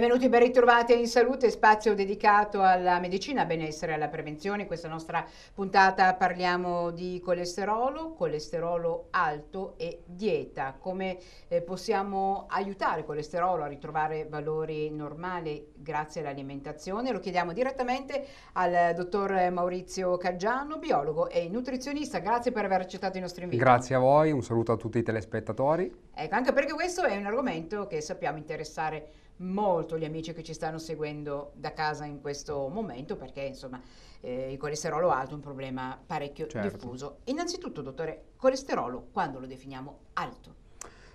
Benvenuti e ben ritrovati In Salute, spazio dedicato alla medicina, benessere e alla prevenzione. In questa nostra puntata parliamo di colesterolo, colesterolo alto e dieta. Come eh, possiamo aiutare il colesterolo a ritrovare valori normali grazie all'alimentazione? Lo chiediamo direttamente al dottor Maurizio Caggiano, biologo e nutrizionista. Grazie per aver accettato i nostri inviti. Grazie a voi, un saluto a tutti i telespettatori. Ecco, anche perché questo è un argomento che sappiamo interessare molto gli amici che ci stanno seguendo da casa in questo momento perché insomma eh, il colesterolo alto è un problema parecchio certo. diffuso. Innanzitutto, dottore, colesterolo quando lo definiamo alto?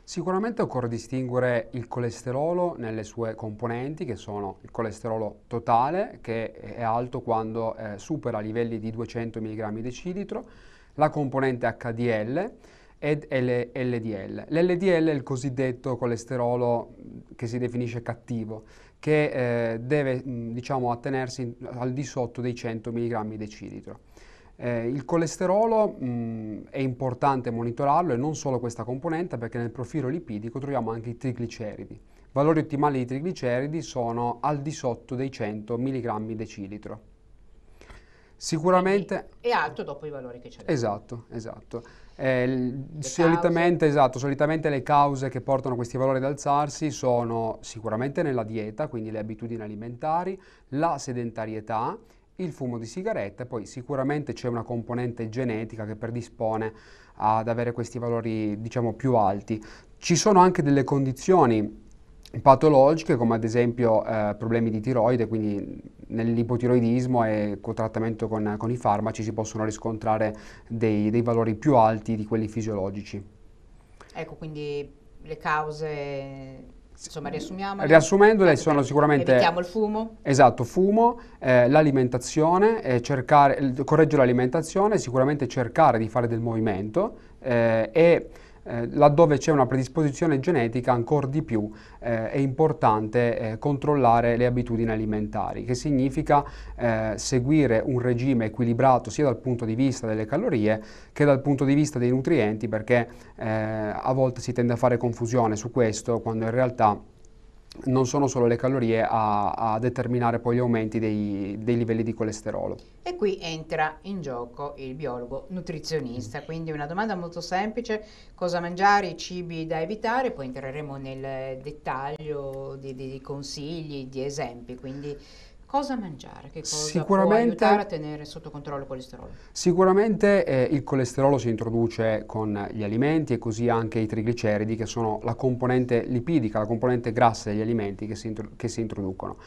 Sicuramente occorre distinguere il colesterolo nelle sue componenti, che sono il colesterolo totale, che è alto quando eh, supera livelli di 200 mg decilitro, la componente HDL, ed LDL. L'LDL è il cosiddetto colesterolo che si definisce cattivo, che eh, deve diciamo, attenersi al di sotto dei 100 mg decilitro. Eh, il colesterolo mh, è importante monitorarlo e non solo questa componente perché nel profilo lipidico troviamo anche i trigliceridi. Valori ottimali di trigliceridi sono al di sotto dei 100 mg decilitro. Sicuramente... È alto dopo i valori che c'è. Esatto, esatto. Eh, solitamente, esatto, solitamente le cause che portano questi valori ad alzarsi sono sicuramente nella dieta, quindi le abitudini alimentari, la sedentarietà, il fumo di sigaretta e poi sicuramente c'è una componente genetica che predispone ad avere questi valori diciamo più alti. Ci sono anche delle condizioni patologiche come ad esempio eh, problemi di tiroide, quindi nell'ipotiroidismo e col trattamento con, con, i farmaci si possono riscontrare dei, dei, valori più alti di quelli fisiologici. Ecco, quindi le cause, insomma, riassumiamo. Riassumendole sono sicuramente... Evitiamo il fumo. Esatto, fumo, eh, l'alimentazione, eh, cercare, correggere l'alimentazione, sicuramente cercare di fare del movimento eh, e eh, laddove c'è una predisposizione genetica ancora di più eh, è importante eh, controllare le abitudini alimentari, che significa eh, seguire un regime equilibrato sia dal punto di vista delle calorie che dal punto di vista dei nutrienti, perché eh, a volte si tende a fare confusione su questo quando in realtà non sono solo le calorie a, a determinare poi gli aumenti dei, dei, livelli di colesterolo. E qui entra in gioco il biologo nutrizionista, quindi una domanda molto semplice, cosa mangiare, i cibi da evitare, poi entreremo nel dettaglio di, di, consigli, di esempi, quindi Cosa mangiare? Che cosa può aiutare a tenere sotto controllo il colesterolo? Sicuramente eh, il colesterolo si introduce con gli alimenti e così anche i trigliceridi che sono la componente lipidica, la componente grassa degli alimenti che si, che si introducono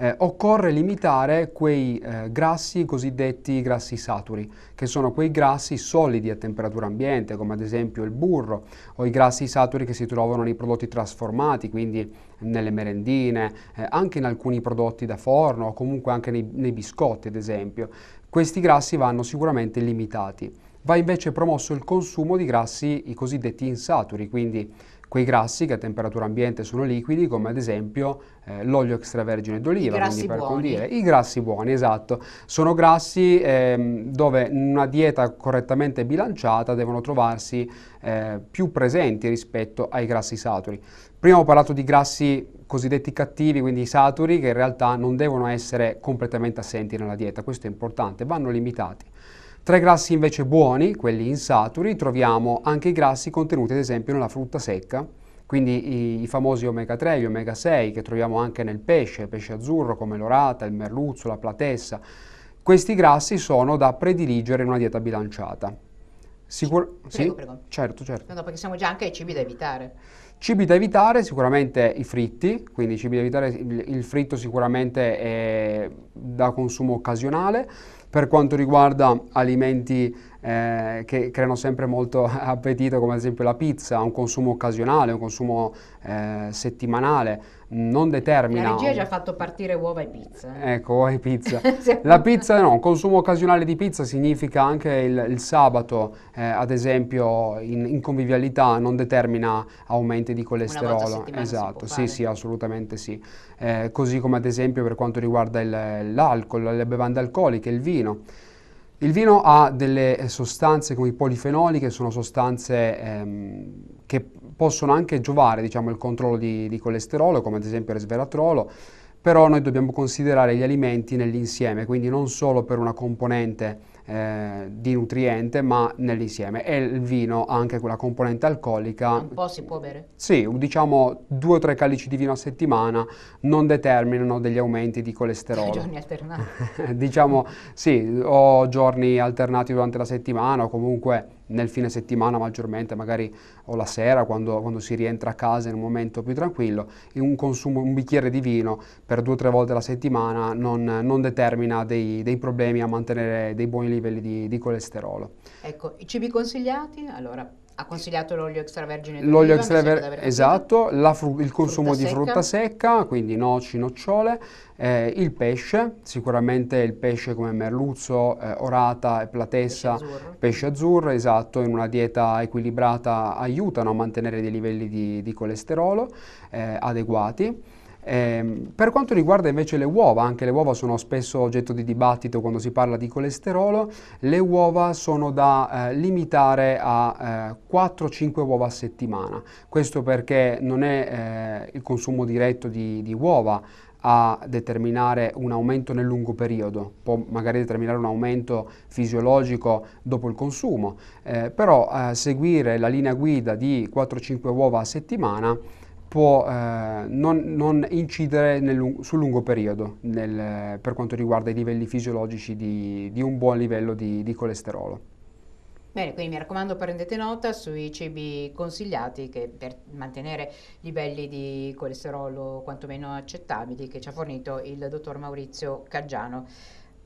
eh, occorre limitare quei eh, grassi cosiddetti grassi saturi, che sono quei grassi solidi a temperatura ambiente, come ad esempio il burro, o i grassi saturi che si trovano nei prodotti trasformati, quindi nelle merendine, eh, anche in alcuni prodotti da forno o comunque anche nei, nei biscotti, ad esempio. Questi grassi vanno sicuramente limitati. Va invece promosso il consumo di grassi i cosiddetti insaturi, quindi quei grassi che a temperatura ambiente sono liquidi, come ad esempio eh, l'olio extravergine d'oliva, I grassi per condire. I grassi buoni, esatto. Sono grassi eh, dove in una dieta correttamente bilanciata devono trovarsi eh, più presenti rispetto ai grassi saturi. Prima ho parlato di grassi cosiddetti cattivi, quindi i saturi, che in realtà non devono essere completamente assenti nella dieta, questo è importante, vanno limitati. Tra i grassi invece buoni, quelli insaturi, troviamo anche i grassi contenuti ad esempio nella frutta secca, quindi i, i, famosi omega 3, gli omega 6 che troviamo anche nel pesce, pesce azzurro come l'orata, il merluzzo, la platessa. Questi grassi sono da prediligere in una dieta bilanciata. Sicur- prego, sì? prego. Certo, certo. No, perché siamo già anche ai cibi da evitare. Cibi da evitare sicuramente i fritti, quindi cibi da evitare, il, fritto sicuramente è da consumo occasionale, per quanto riguarda alimenti eh, che creano sempre molto appetito, come ad esempio la pizza, un consumo occasionale, un consumo eh, settimanale, non determina... La regia ha già fatto partire uova e pizza. Eh. Ecco, uova e pizza. la pizza no, consumo occasionale di pizza significa anche il, il sabato, eh, ad esempio, in, in, convivialità non determina aumenti di colesterolo. esatto, sì, sì, assolutamente sì. Eh, così come ad esempio per quanto riguarda l'alcol, le bevande alcoliche, il vino. Il vino ha delle sostanze come i polifenoli, che sono sostanze ehm, che possono anche giovare diciamo, il controllo di, di colesterolo, come ad esempio il resveratrolo, però noi dobbiamo considerare gli alimenti nell'insieme, quindi non solo per una componente eh, di nutriente, ma nell'insieme. E il vino ha anche quella componente alcolica. Un po' si può bere? Sì, diciamo due o tre calici di vino a settimana non determinano degli aumenti di colesterolo. Giorni alternati. diciamo sì, o giorni alternati durante la settimana o comunque nel fine settimana maggiormente, magari o la sera quando, quando, si rientra a casa in un momento più tranquillo, un, consumo, un bicchiere di vino per due o tre volte alla settimana non, non determina dei, dei, problemi a mantenere dei buoni livelli di, di colesterolo. Ecco, i cibi consigliati? Allora, ha consigliato l'olio extravergine L'olio extravergine, esatto, fru- il consumo frutta di secca. frutta secca, quindi noci, nocciole, eh, il pesce, sicuramente il pesce come merluzzo, eh, orata e platessa, pesce azzurro. pesce azzurro, esatto, in una dieta equilibrata aiutano a mantenere dei livelli di, di colesterolo eh, adeguati. Eh, per quanto riguarda invece le uova, anche le uova sono spesso oggetto di dibattito quando si parla di colesterolo, le uova sono da eh, limitare a eh, 4-5 uova a settimana, questo perché non è eh, il consumo diretto di, di uova a determinare un aumento nel lungo periodo, può magari determinare un aumento fisiologico dopo il consumo, eh, però eh, seguire la linea guida di 4-5 uova a settimana può eh, non, non, incidere nel, sul lungo periodo nel, per quanto riguarda i livelli fisiologici di, di un buon livello di, di, colesterolo. Bene, quindi mi raccomando prendete nota sui cibi consigliati che per mantenere livelli di colesterolo quantomeno accettabili che ci ha fornito il dottor Maurizio Caggiano.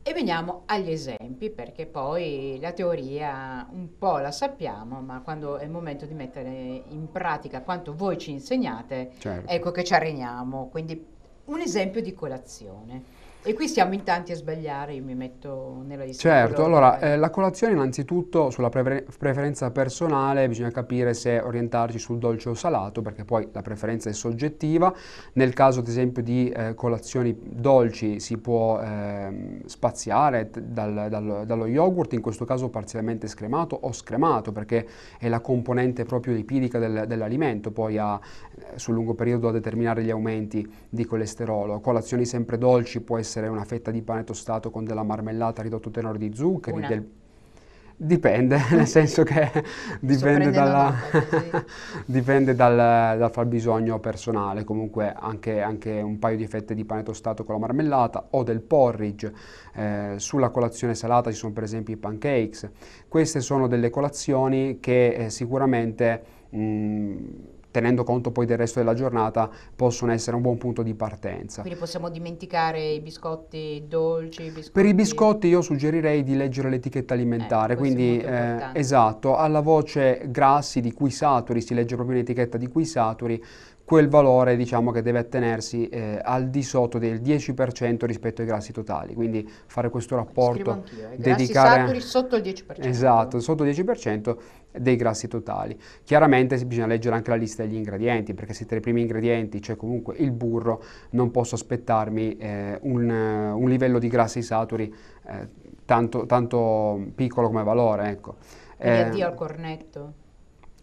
E veniamo agli esempi, perché poi la teoria un po' la sappiamo, ma quando è il momento di mettere in pratica quanto voi ci insegnate, certo. ecco che ci arreniamo. Quindi un esempio di colazione. E qui siamo in tanti a sbagliare, io mi metto nella lista. Certo, allora eh, la colazione innanzitutto sulla prefer- preferenza personale bisogna capire se orientarci sul dolce o salato, perché poi la preferenza è soggettiva. Nel caso ad esempio di eh, colazioni dolci si può eh, spaziare dal, dal, dallo yogurt, in questo caso parzialmente scremato o scremato, perché è la componente proprio lipidica del, dell'alimento, poi a, eh, sul lungo periodo a determinare gli aumenti di colesterolo. Colazioni sempre dolci può essere essere una fetta di pane tostato con della marmellata ridotto tenore di zuccheri, del... Dipende, nel senso che dipende, dalla, dipende dal, dal fabbisogno personale, comunque anche, anche, un paio di fette di pane tostato con la marmellata o del porridge. Eh, sulla colazione salata ci sono per esempio i pancakes. Queste sono delle colazioni che eh, sicuramente... Mh, tenendo conto poi del resto della giornata, possono essere un buon punto di partenza. Quindi possiamo dimenticare i biscotti dolci? I biscotti... Per i biscotti io suggerirei di leggere l'etichetta alimentare, ecco, quindi eh, esatto, alla voce grassi di cui saturi, si legge proprio un'etichetta di cui saturi, quel valore diciamo che deve attenersi eh, al di sotto del 10% rispetto ai grassi totali, quindi fare questo rapporto, eh. dedicare saturi sotto il 10%. Esatto, sotto il 10% dei grassi totali. Chiaramente bisogna leggere anche la lista degli ingredienti, perché se tra i primi ingredienti c'è comunque il burro, non posso aspettarmi eh, un, un, livello di grassi saturi eh, tanto, tanto, piccolo come valore. Ecco. Quindi eh, addio al cornetto.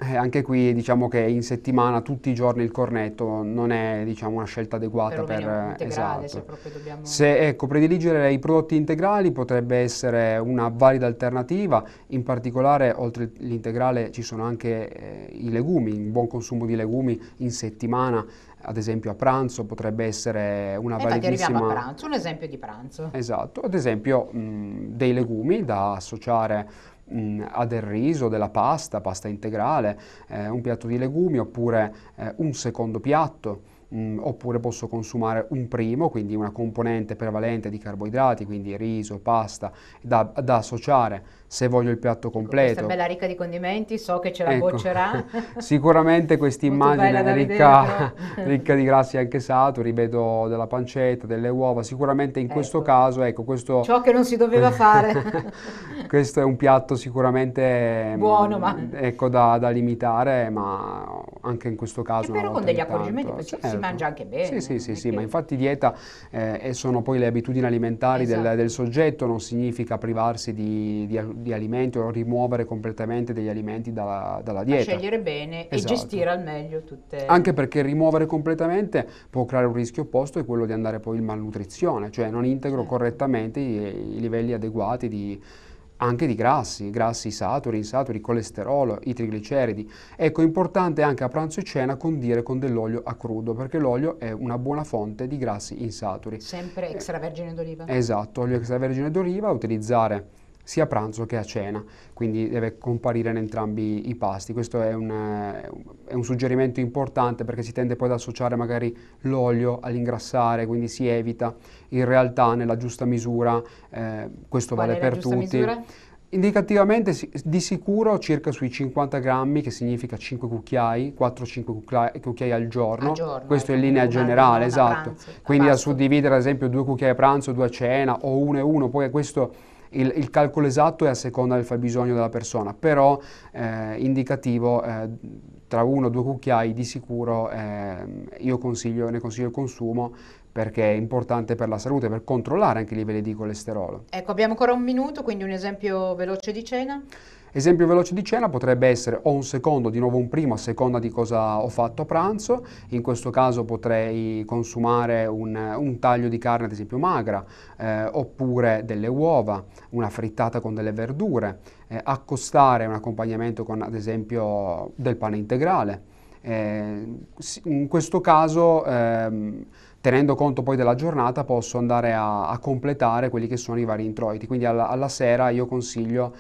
Eh, anche qui diciamo che in settimana tutti i giorni il cornetto non è diciamo, una scelta adeguata per, per esatto. se, dobbiamo... se ecco, prediligere i prodotti integrali potrebbe essere una valida alternativa, in particolare oltre l'integrale ci sono anche eh, i legumi, un buon consumo di legumi in settimana ad esempio a pranzo potrebbe essere una e validissima... a pranzo, un esempio di pranzo. Esatto, ad esempio mh, dei legumi da associare mh, ha del riso, della pasta, pasta integrale, eh, un piatto di legumi oppure eh, un secondo piatto. Mm, oppure posso consumare un primo, quindi una componente prevalente di carboidrati, quindi riso, pasta, da, da associare se voglio il piatto completo. Questa bella ricca di condimenti, so che ce la ecco. boccerà. Sicuramente questa immagine è ricca, ricca, di grassi anche saturi, vedo della pancetta, delle uova, sicuramente in ecco. questo caso, ecco, questo... Ciò che non si doveva fare. questo è un piatto sicuramente mm, buono, ma... ecco, da, da, limitare, ma anche in questo caso... E però con degli accorgimenti, perché certo. Si mangia anche bene. Sì, sì, sì, sì che... ma infatti dieta eh, sono poi le abitudini alimentari esatto. del, del, soggetto, non significa privarsi di, di, di, alimenti o rimuovere completamente degli alimenti dalla, dalla dieta. Ma scegliere bene esatto. e gestire al meglio tutte... Anche perché rimuovere completamente può creare un rischio opposto, è quello di andare poi in malnutrizione, cioè non integro certo. correttamente i, i livelli adeguati di anche di grassi, grassi saturi, insaturi, colesterolo, i trigliceridi. Ecco, è importante anche a pranzo e cena condire con dell'olio a crudo, perché l'olio è una buona fonte di grassi insaturi. Sempre extravergine d'oliva? Esatto, olio extravergine d'oliva, utilizzare sia a pranzo che a cena, quindi deve comparire in entrambi i pasti. Questo è un, è un, suggerimento importante perché si tende poi ad associare magari l'olio all'ingrassare, quindi si evita. In realtà nella giusta misura, eh, questo Qual vale per tutti. Misura? Indicativamente di sicuro circa sui 50 grammi, che significa 5 cucchiai, 4-5 cucchiai al giorno. Giorno Questo ecco, in linea generale, esatto. Pranzo, Quindi da suddividere ad esempio due cucchiai a pranzo, due a cena o uno e uno, poi questo il, il, calcolo esatto è a seconda del fabbisogno della persona, però eh, indicativo eh, tra uno o due cucchiai di sicuro eh, io consiglio, ne consiglio il consumo perché è importante per la salute, per controllare anche i livelli di colesterolo. Ecco, abbiamo ancora un minuto, quindi un esempio veloce di cena. Esempio veloce di cena potrebbe essere o un secondo, di nuovo un primo, a seconda di cosa ho fatto a pranzo. In questo caso potrei consumare un, un taglio di carne, ad esempio magra, eh, oppure delle uova, una frittata con delle verdure, eh, accostare un accompagnamento con, ad esempio, del pane integrale. Eh, in questo caso, ehm, tenendo conto poi della giornata, posso andare a, a, completare quelli che sono i vari introiti. Quindi alla, alla sera io consiglio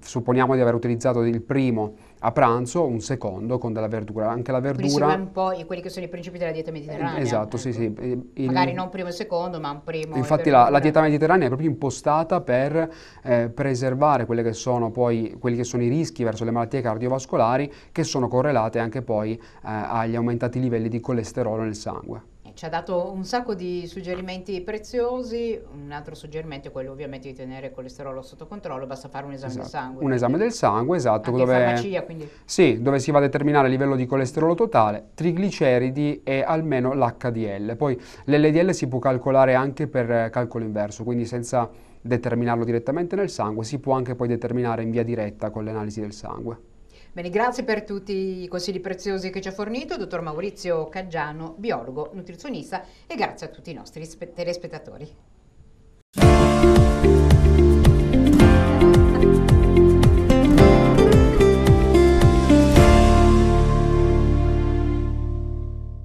supponiamo di aver utilizzato il primo a pranzo, un secondo con della verdura. Anche la verdura... Quindi un po' quelli che sono i principi della dieta mediterranea. Eh, esatto, ecco. sì, sì. Il, Magari non primo e secondo, ma un primo. Infatti la, la, dieta mediterranea è proprio impostata per eh, preservare quelli che sono poi quelli che sono i rischi verso le malattie cardiovascolari che sono correlate anche poi eh, agli aumentati livelli di colesterolo nel sangue ci ha dato un sacco di suggerimenti preziosi, un altro suggerimento è quello ovviamente di tenere il colesterolo sotto controllo, basta fare un esame esatto. del sangue. Un esame del sangue, esatto. Anche dove, farmacia, quindi. Sì, dove si va a determinare il livello di colesterolo totale, trigliceridi e almeno l'HDL. Poi l'LDL si può calcolare anche per calcolo inverso, quindi senza determinarlo direttamente nel sangue, si può anche poi determinare in via diretta con le analisi del sangue. Bene, grazie per tutti i consigli preziosi che ci ha fornito, dottor Maurizio Caggiano, biologo, nutrizionista e grazie a tutti i nostri telespettatori.